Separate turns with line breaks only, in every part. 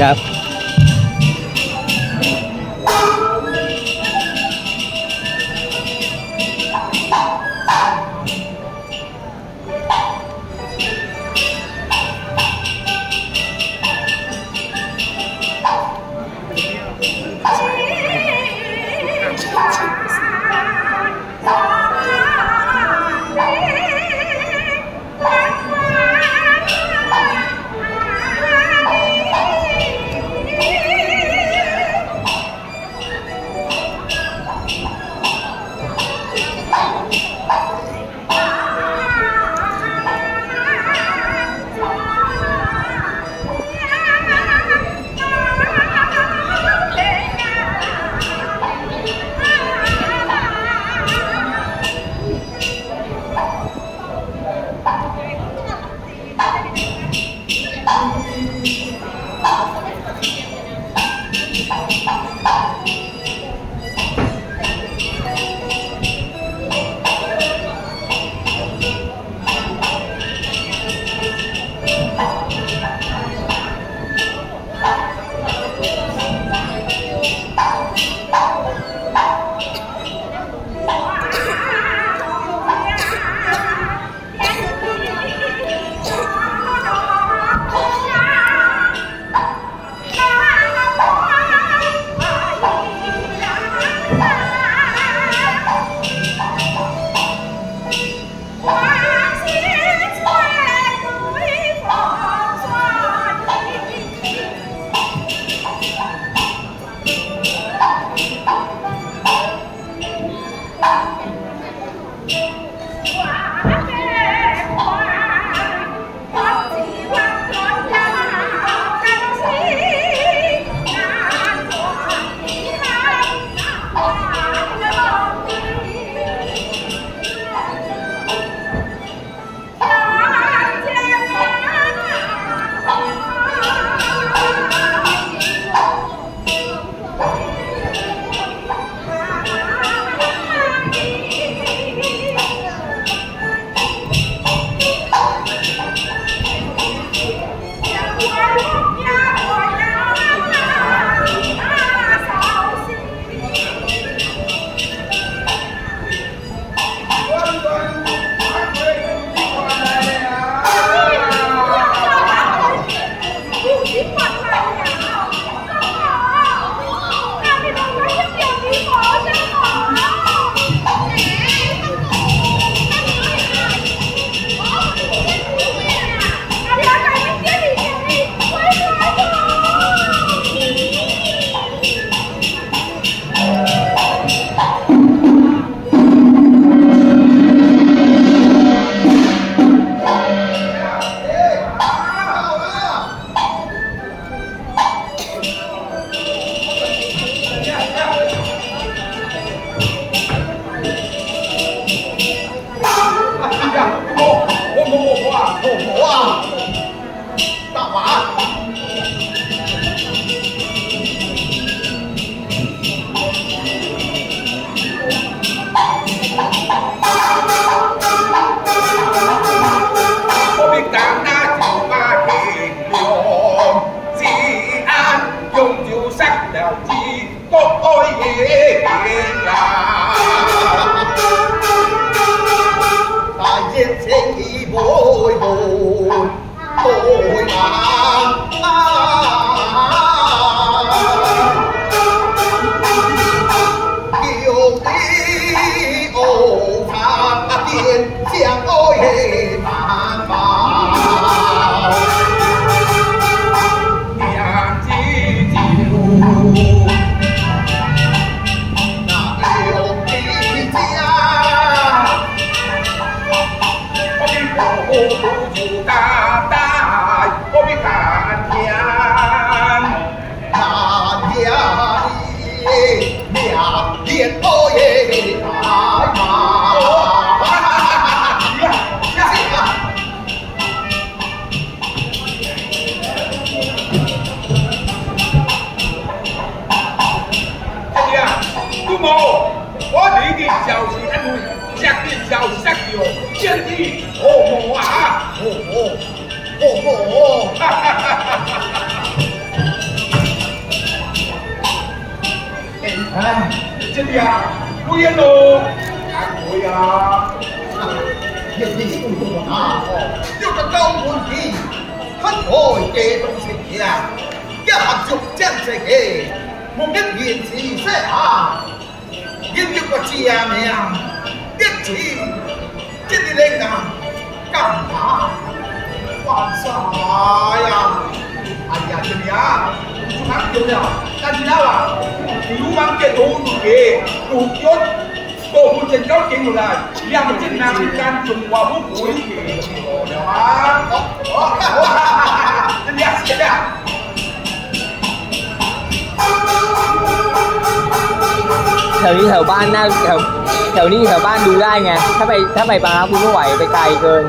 Cap. செட்டியா புயலோ à?
hiện gì cũng không còn à điều cần đâu muốn gì hắn hồi kế trong sự gì à cái hạt dục chân sẽ kế một nhất hiện gì sẽ à hiện như có chi à mẹ biết chi chết đi lên nào cảm thả quan sát à Anh à chân à chúng ta kêu nhau mang cái đủ kế đủ chốt bộ phụ trình cao kiện là làm chức năng can trùng qua bút cuối kì đó yes yeah thầu như thầu ban na thầu thầu như thầu ban đủ ra
nha, ถ้าไปถ้าไปปลาคุณก็ไหวไปไกลเกิน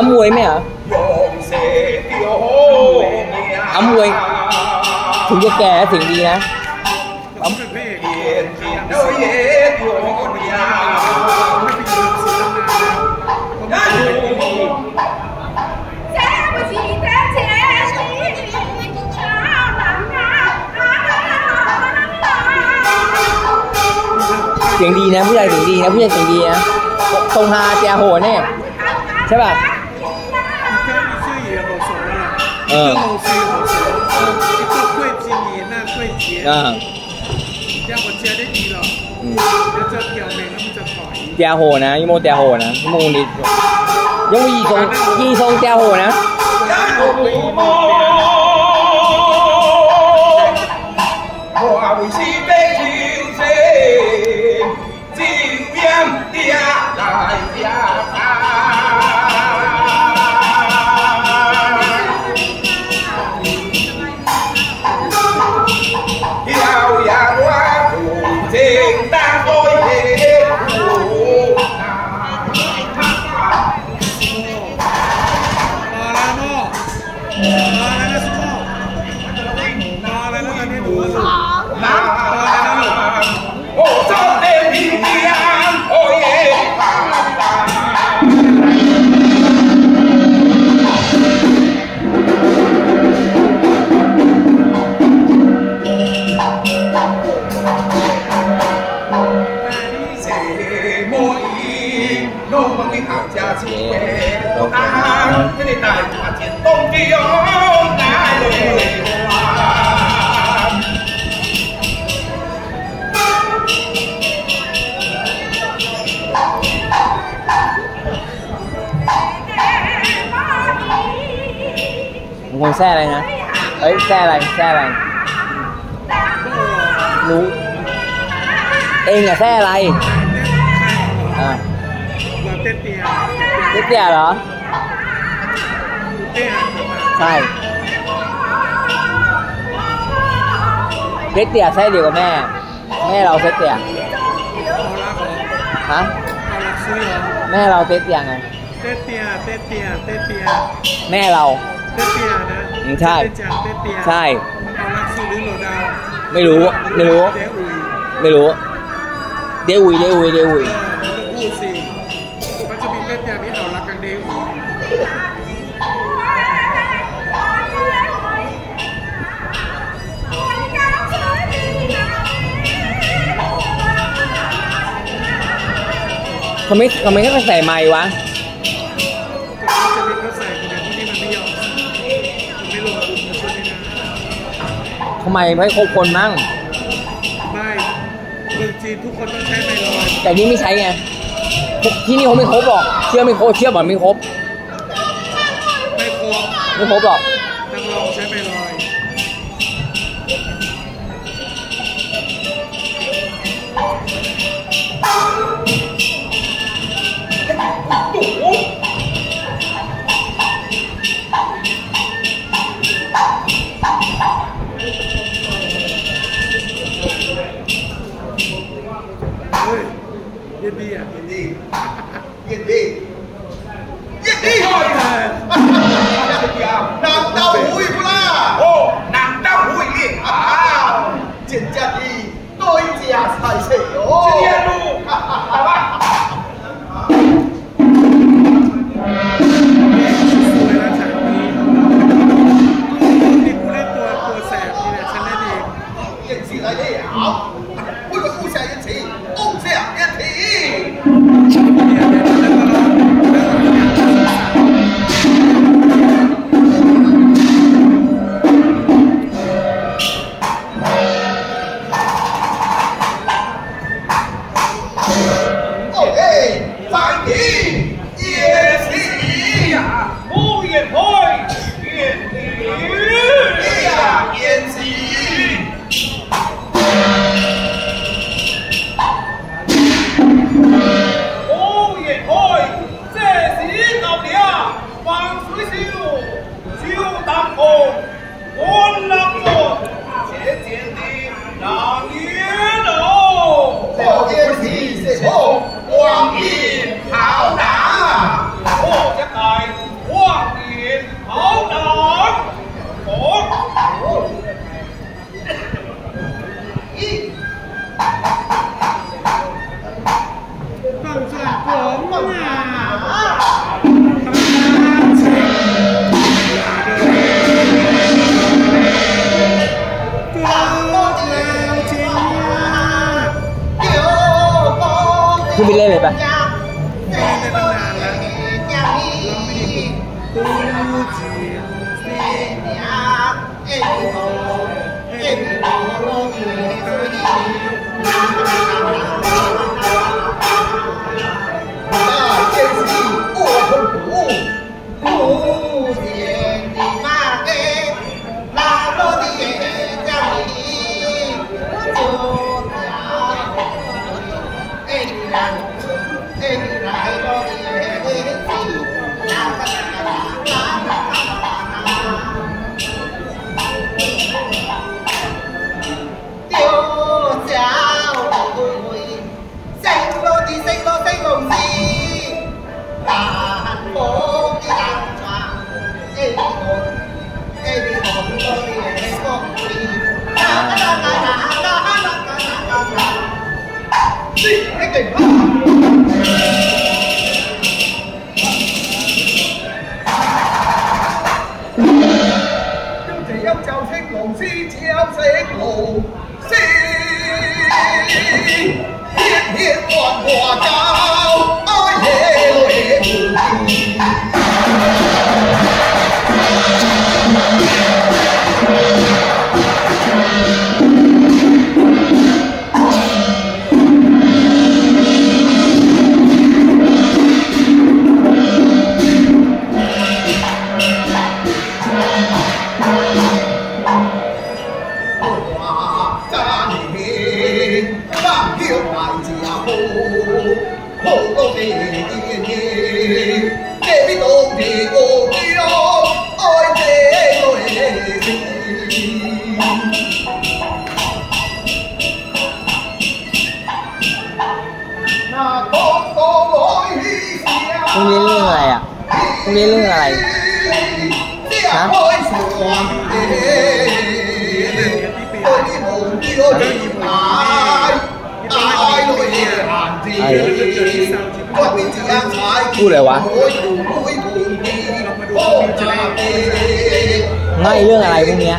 ấm muối mấy hả ấm muối. thì cho kè thì đi nè ấm tiếng đi nè
ผู้ชา
ยเสียงดีนะผู้ชายเสียงดีนะตรงฮาเจียโหนเนี่ยใช่ป่ะ 嗯
一个老师好熟，一个桂金年那桂杰，
อ่า
要我接ได้ดีหรอ
อืม
เดี๋ยวจะเกี่ยวเมงแล้วมันจะถอย
แจโหนะยี่โมแจโหนะยี่โมนี่ยังมีทรงยี่ทรงแจโหนะ
times, Lord.
มึ
งคนแซ่อะไรนะเอ้ยแซ่อะไรแซ่อะไรรู้เองอะแซ่อะไรอ่า
เราเต้นเตีย
เจ๊เตี้ยเหรอ
เต้น
ใช่เจ๊เตี้ยใช่เดียวกับแม่ แม่เราเจ๊เตี้ย
เอาละเหรอ
ฮะ
เอาละซื้อเหรอ
แม่เราเจ๊เตี้ยไง
เต้นเตียเต้นเตียเต้นเตีย
แม่เรา
เต้นเตียนะ
อืมใช่
เต้นจังเต้นเตีย
ใช่
เอาละซื้อหรือโหลดาว
ไม่รู้ไม่รู้
เจ๊อุ๋ย
ไม่รู้เดวุยเดวุยเดวุย
เออมันจะพูดสิมันจะมีเต้นเตียที่เอาละกันเดอุ๋ย
ทำไมทำไมต้องใส่ไม้วะ
ทำ
ไมไม่ครบคนมั่ง
ไม่เมืองจีนทุกคนต้องใช้ไมลอย
แต่นี่ไม่ใช้ไงที่นี่เขาไม่ครบหรอกเชื่อไม่ครบเชื่อบอกไม่ครบ
ไม่ครบ
ไม่ครบหรอก
ပြစ်သေးပြစ်သေးဟောတာနာတော့ဟူဘူးလားဟောနာတော့ဟူလေအာကျင်ကြတိတော့ရစီရဆိုင်စေရောကျင်ရလို့ဟာဟာဟာ
ครับพู
ดอะไรวะ
ไม่เรื่องอะไรพวกเนี้ย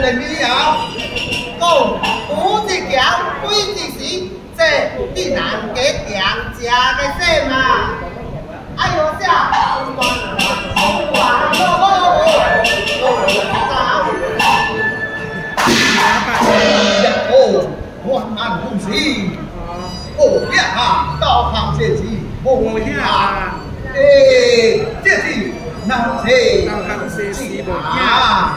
人民谣，讲古字桥，鬼字时，这啲人嘅强食嘅些嘛，哎呦，这好玩哦！安公司，哦呀啊，到行先是，哦呀，诶，这是南西，
南行西是
不呀？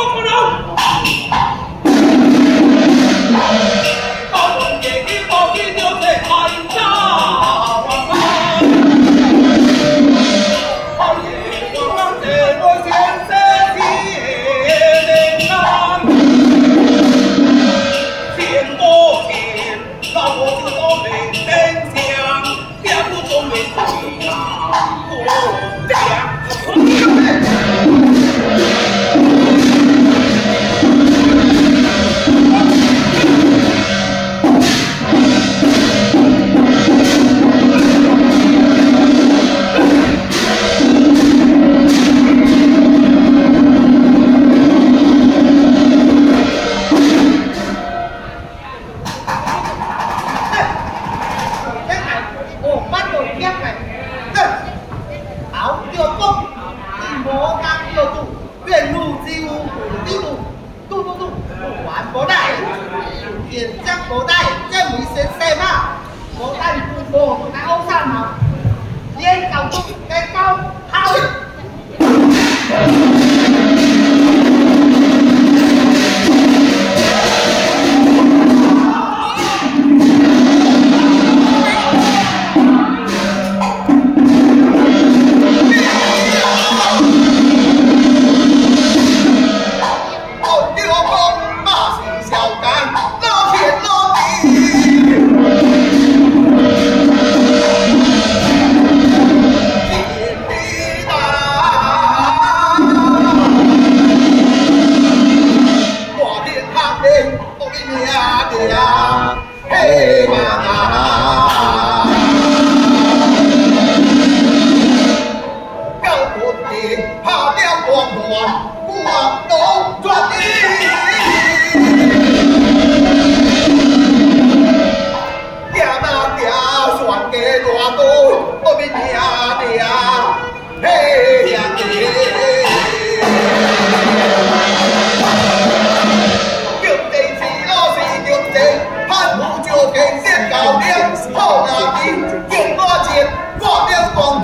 làm cầu
cái câu không 诶诶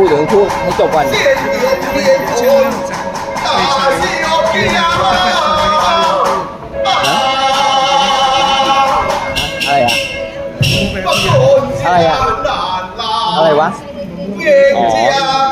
พูดเดี๋ยวพูดให้จบก่อน
อะไรอ่ะ
อะไรอ่ะอะไรวะ
อ๋อ